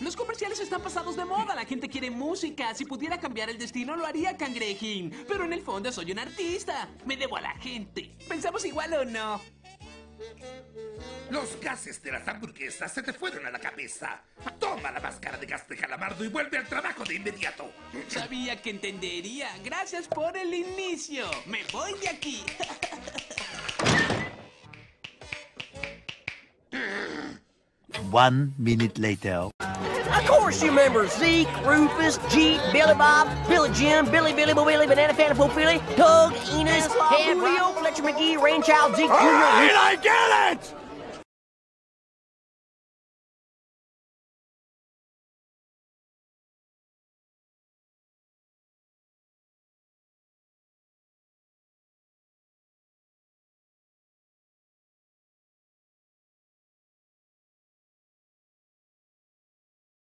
Los comerciales están pasados de moda. La gente quiere música. Si pudiera cambiar el destino, lo haría cangrejín. Pero en el fondo soy un artista. Me debo a la gente. ¿Pensamos igual o no? Los gases de las hamburguesas se te fueron a la cabeza. Toma la máscara de gas de calamardo y vuelve al trabajo de inmediato. Sabía que entendería. Gracias por el inicio. Me voy de aquí. One minute later. Of course you remember Zeke, Rufus, Jeep, Billy Bob, Billy Jim, Billy Billy Bo Billy, Banana Fanta Bo Billy, Tug, Enos, Ted, Julio, Fletcher McGee, Rainchild, Zeke Jr. I get it!